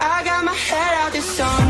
I got my head out this song